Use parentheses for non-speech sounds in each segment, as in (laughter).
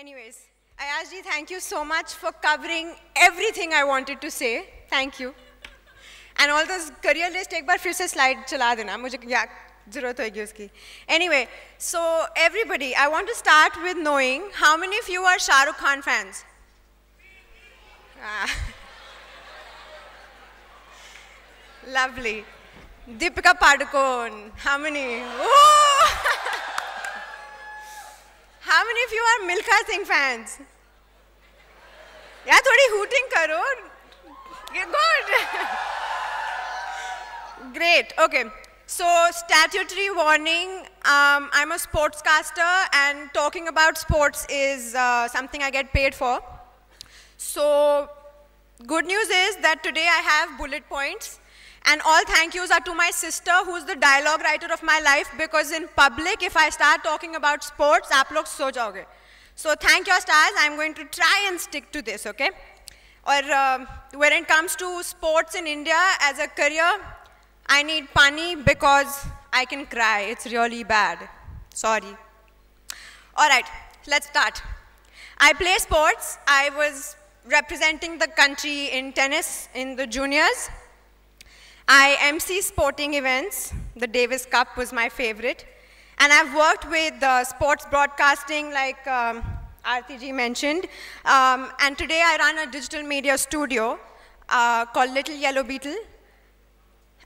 Anyways, Ayashji, thank you so much for covering everything I wanted to say. Thank you. And all those career list, एक बार फिर से slide चला देना मुझे या जरूरत होगी उसकी. Anyway, so everybody, I want to start with knowing how many of you are Shah Rukh Khan fans? Ah. (laughs) Lovely. Deepika Padukone, how many? Ooh! (laughs) how many of you are Milkha Singh fans? Yeah, thodi hooting karo. Good. Great. Okay. So, statutory warning. Um, I'm a sportscaster, and talking about sports is uh, something I get paid for. So, good news is that today I have bullet points. And all thank yous are to my sister, who's the dialogue writer of my life, because in public, if I start talking about sports, aap log so jaoge. So thank your stars. I'm going to try and stick to this, okay? Or uh, when it comes to sports in India as a career, I need pani because I can cry. It's really bad. Sorry. All right, let's start. I play sports. I was representing the country in tennis in the juniors. I MC sporting events. The Davis Cup was my favorite. And I've worked with uh, sports broadcasting like um, RTG mentioned. Um, and today I run a digital media studio uh, called Little Yellow Beetle.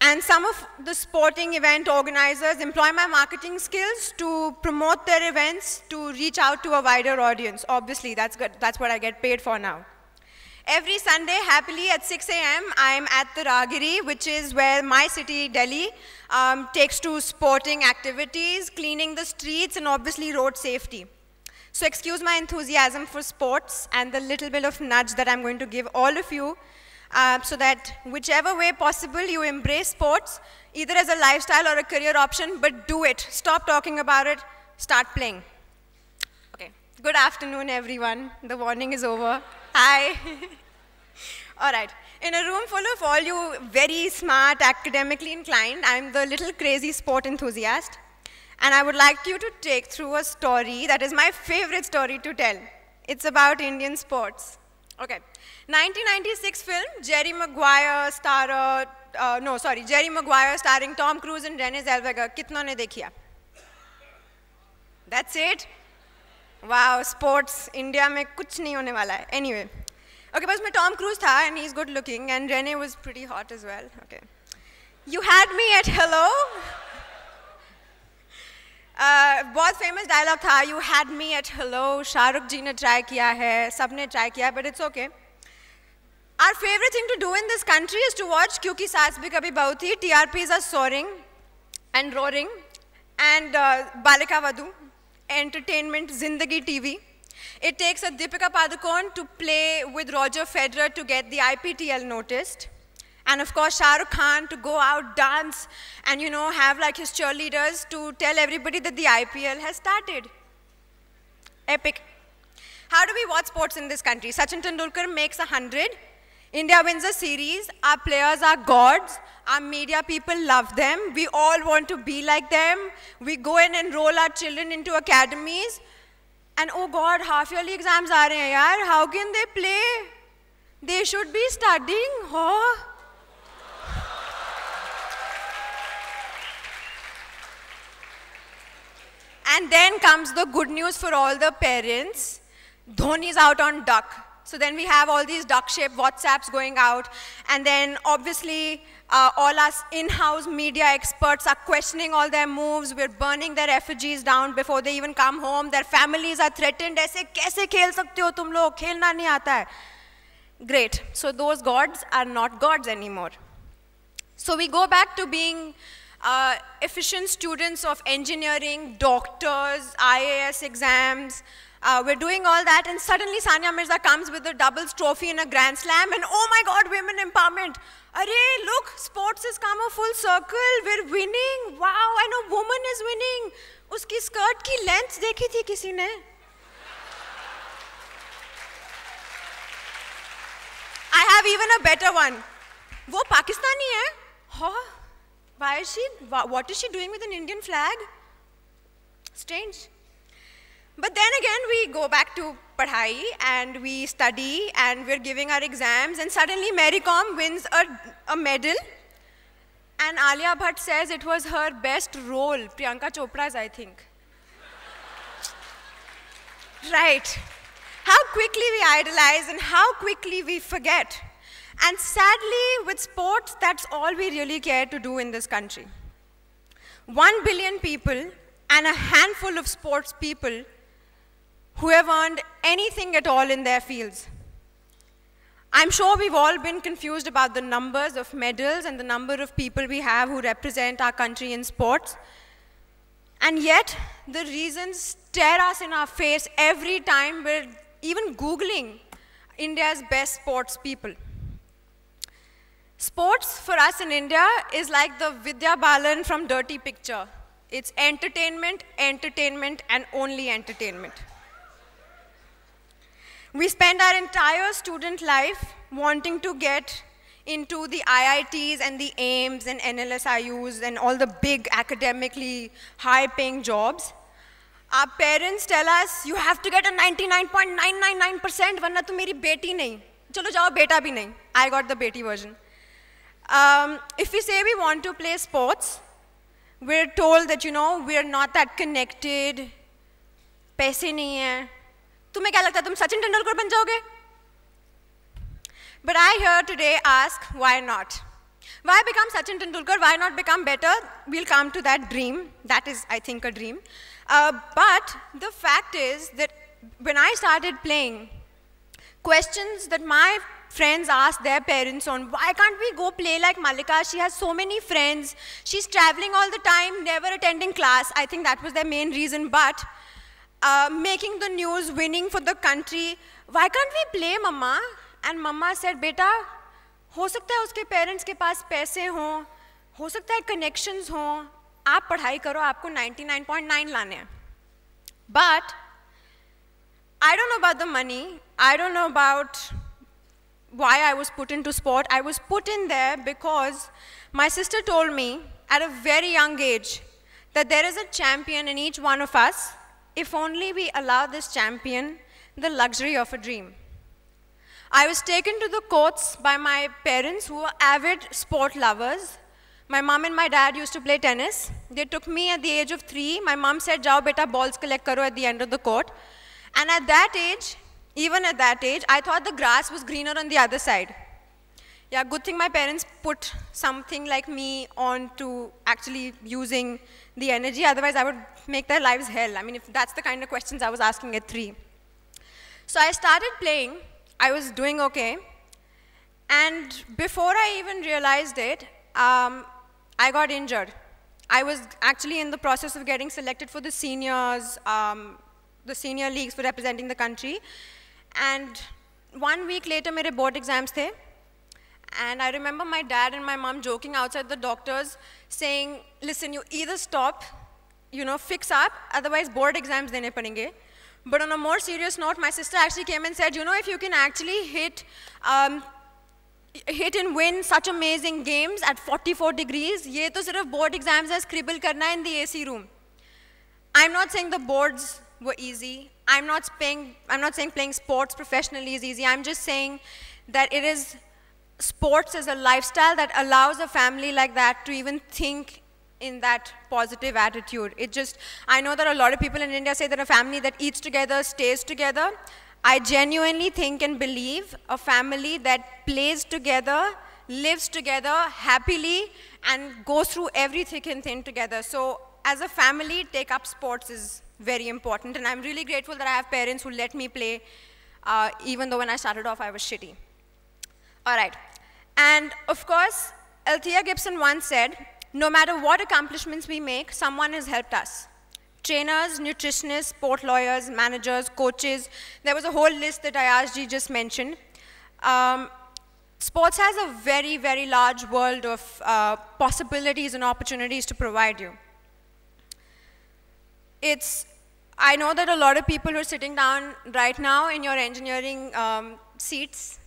And some of the sporting event organizers employ my marketing skills to promote their events to reach out to a wider audience. Obviously, that's, good. that's what I get paid for now. Every Sunday, happily at 6 a.m., I'm at the Raahgiri, which is where my city, Delhi, um, takes to sporting activities, cleaning the streets, and obviously road safety. So excuse my enthusiasm for sports and the little bit of nudge that I'm going to give all of you uh, so that whichever way possible you embrace sports, either as a lifestyle or a career option, but do it. Stop talking about it, start playing. Okay, good afternoon everyone. The warning is over. Hi. (laughs) all right. In a room full of all you very smart, academically inclined, I'm the little crazy sport enthusiast. And I would like you to take through a story that is my favorite story to tell. It's about Indian sports. Okay. 1996 film, Jerry Maguire star. uh, no, sorry, Jerry Maguire starring Tom Cruise and Renee Zellweger. Kitna ne dekhiya? That's it. Wow, sports India में कुछ नहीं होने वाला है. Anyway, okay बस मैं Tom Cruise था and he's good looking and Renee was pretty hot as well. Okay, you had me at hello. Uh, बहुत फ़ेमस डायलॉग था you had me at hello Shahrukh ji ने try किया है सबने try किया but it's okay our favourite thing to do in this country is to watch Kyunki Saas Bhi Kabhi Bahu Thi T R Ps are soaring and roaring and Balika Vadhu entertainment Zindagi TV. It takes a Deepika Padukone to play with Roger Federer to get the IPTL noticed. And of course, Shah Rukh Khan to go out, dance, and you know, have like his cheerleaders to tell everybody that the IPL has started. Epic. How do we watch sports in this country? Sachin Tendulkar makes 100. India wins a series. Our players are gods. Our media people love them. We all want to be like them. We go and enroll our children into academies. And oh God, half yearly exams are yaar. How can they play? They should be studying. Huh? And then comes the good news for all the parents. Dhoni's out on duck. So then we have all these duck-shaped WhatsApps going out. And then obviously uh, all us in-house media experts are questioning all their moves. We're burning their effigies down before they even come home. Their families are threatened. ऐसे कैसे खेल सकते हो तुम लोग? खेलना नहीं आता है. Great. So those gods are not gods anymore. So we go back to being uh, efficient students of engineering, doctors, IAS exams. uh, we're doing all that, and suddenly Sania Mirza comes with a doubles trophy in a grand slam, and oh my God, women empowerment. Array, look, sports has come a full circle. We're winning. Wow, and a woman is winning. Uski skirt ki length dekhi thi kisi ne. I have even a better one. वो पाकिस्तानी है Huh? Why is she? What is she doing with an Indian flag? Strange. But then again, we go back to padhai and we study and we're giving our exams and suddenly Mary wins a, a medal and Alia Bhatt says it was her best role, Priyanka Chopra's I think. right. How quickly we idolize and how quickly we forget. And sadly, with sports, that's all we really care to do in this country. One billion people and a handful of sports people who have earned anything at all in their fields. I'm sure we've all been confused about the numbers of medals and the number of people we have who represent our country in sports. And yet, the reasons stare us in our face every time we're even Googling India's best sports people. Sports for us in India is like the Vidya Balan from Dirty Picture. It's entertainment, entertainment, and only entertainment. We spend our entire student life wanting to get into the IITs and the AIIMS and NLSIUs and all the big academically high paying jobs. Our parents tell us, you have to get a 99.999% वरना तो मेरी बेटी नहीं चलो जाओ बेटा भी नहीं I got the बेटी version. Um, if we say we want to play sports, we're told that, you know, we're not that connected, पैसे नहीं हैं, तुम्हें क्या लगता है तुम सचिन तेंदुलकर बन जाओगे But I here today ask, why not? Why become Sachin Tendulkar? Why not become better? We'll come to that dream. That is, I think, a dream. Uh, but the fact is that when I started playing, questions that my friends asked their parents on, why can't we go play like Mallika? She has so many friends. She's traveling all the time, never attending class. I think that was their main reason. But uh, making the news, winning for the country, why can't we play, Mama? And Mama said, Beta, हो सकता है उसके parents के पास पैसे हों हो सकता है कनेक्शंस हों आप पढ़ाई करो आपको 99.9 लाने हैं but I don't know about the money. I don't know about why I was put into sport. I was put in there because my sister told me at a very young age that there is a champion in each one of us if only we allow this champion the luxury of a dream. I was taken to the courts by my parents who were avid sport lovers. My mom and my dad used to play tennis. They took me at the age of three. My mom said, Jao beta balls collect karo at the end of the court. And at that age, even at that age, I thought the grass was greener on the other side. Yeah, good thing my parents put something like me on to actually using the energy. Otherwise, I would make their lives hell. I mean, if that's the kind of questions I was asking at three. So I started playing. I was doing okay. And before I even realized it, um, I got injured. I was actually in the process of getting selected for the seniors, um, the senior leagues for representing the country. And one week later, my board exams the. And I remember my dad and my mom joking outside the doctors saying, listen, you either stop, you know, fix up, otherwise board exams dene padenge. But on a more serious note, my sister actually came and said, you know, if you can actually hit, um, hit and win such amazing games at 44 degrees, ye to sirf board exams hai scribble karna in the AC room. I'm not saying the boards were easy. I'm not, playing, I'm not saying playing sports professionally is easy. I'm just saying that it is sports is a lifestyle that allows a family like that to even think in that positive attitude. It just, I know that a lot of people in India say that a family that eats together stays together. I genuinely think and believe a family that plays together, lives together happily, and goes through every thick and thin together. So as a family, take up sports is very important. And I'm really grateful that I have parents who let me play, uh, even though when I started off, I was shitty. All right. And of course, Althea Gibson once said, no matter what accomplishments we make, someone has helped us. Trainers, nutritionists, sport lawyers, managers, coaches. There was a whole list that Ayazji just mentioned. Um, sports has a very, very large world of uh, possibilities and opportunities to provide you. It's, I know that a lot of people who are sitting down right now in your engineering um, seats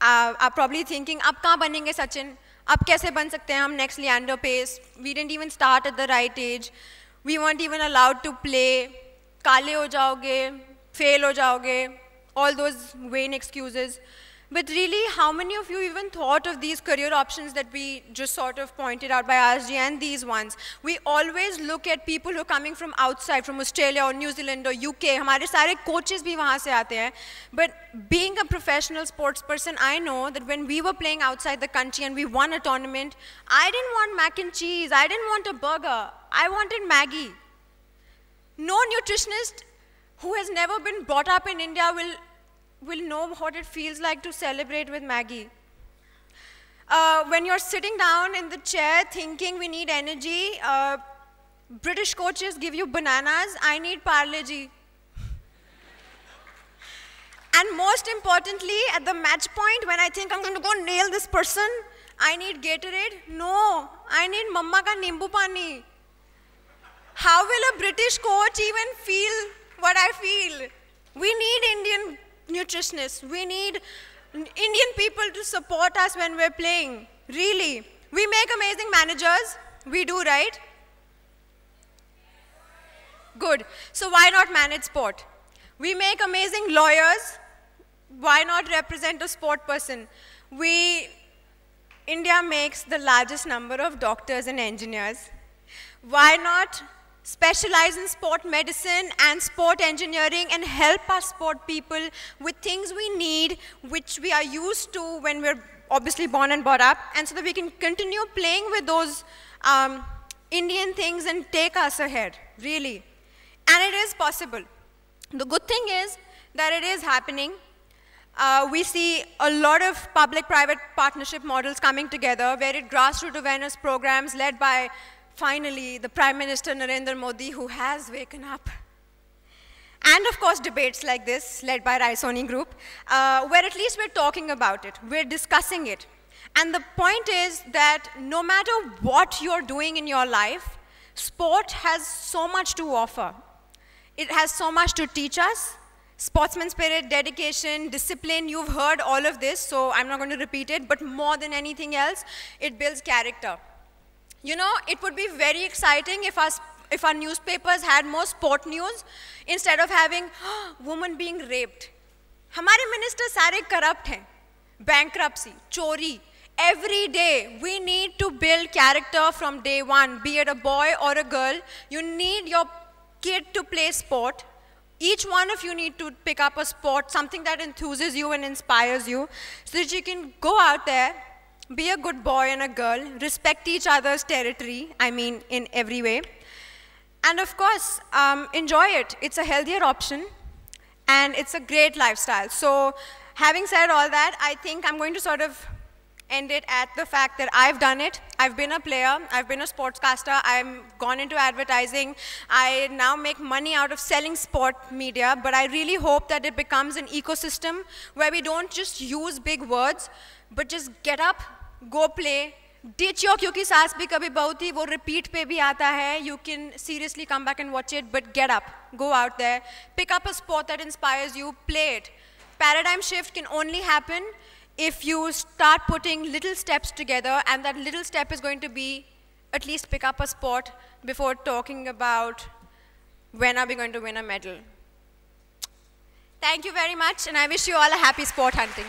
uh, are probably thinking, "Ab kahan banenge Sachin? अब कैसे बन सकते हैं हम next Leander Paes we didn't even start at the right age we won't even allowed to play काले हो जाओगे fail ho jaoge, all those vain excuses. But really, how many of you even thought of these career options that we just sort of pointed out by RSG and these ones? We always look at people who are coming from outside, from Australia or New Zealand or UK. Our coaches also come from But being a professional sports person, I know that when we were playing outside the country and we won a tournament, I didn't want mac and cheese. I didn't want a burger. I wanted Maggi. No nutritionist who has never been brought up in India will will know what it feels like to celebrate with Maggi. Uh, when you're sitting down in the chair thinking we need energy, uh, British coaches give you bananas, I need Parle-G. and most importantly, at the match point, when I think I'm going to go nail this person, I need Gatorade. No, I need Mamma ka Nimbu Pani. How will a British coach even feel what I feel? We need Indian nutritionists. We need Indian people to support us when we're playing. Really. We make amazing managers. We do, right? Good. So why not manage sport? We make amazing lawyers. Why not represent a sport person? We, India makes the largest number of doctors and engineers. Why not specialize in sport medicine and sport engineering and help our sport people with things we need, which we are used to when we're obviously born and brought up, and so that we can continue playing with those um, Indian things and take us ahead, really. And it is possible. The good thing is that it is happening. Uh, we see a lot of public-private partnership models coming together, varied grassroots awareness programs led by finally, the Prime Minister Narendra Modi, who has waken up. And of course, debates like this, led by Raisoni Group, uh, where at least we're talking about it, we're discussing it. And the point is that no matter what you're doing in your life, sport has so much to offer. It has so much to teach us. Sportsman spirit, dedication, discipline, you've heard all of this, so I'm not going to repeat it, but more than anything else, it builds character. You know, it would be very exciting if our, if our newspapers had more sport news instead of having oh, (gasps) woman being raped. हमारे minister सारे corrupt हैं bankruptcy, chori. Every day, we need to build character from day one, be it a boy or a girl. You need your kid to play sport. Each one of you need to pick up a sport, something that enthuses you and inspires you, so that you can go out there be a good boy and a girl, respect each other's territory, I mean, in every way. And of course, um, enjoy it. It's a healthier option, and it's a great lifestyle. So, having said all that, I think I'm going to sort of end it at the fact that I've done it. I've been a player. I've been a sportscaster. I've gone into advertising. I now make money out of selling sport media, but I really hope that it becomes an ecosystem where we don't just use big words, but just get up, go play ditch यो क्योंकि सास भी कभी बहुत ही वो repeat पे भी आता है you can seriously come back and watch it but get up go out there pick up a spot that inspires you play it paradigm shift can only happen if you start putting little steps together and that little step is going to be at least pick up a sport before talking about when are we going to win a medal. Thank you very much and I wish you all a happy sport hunting.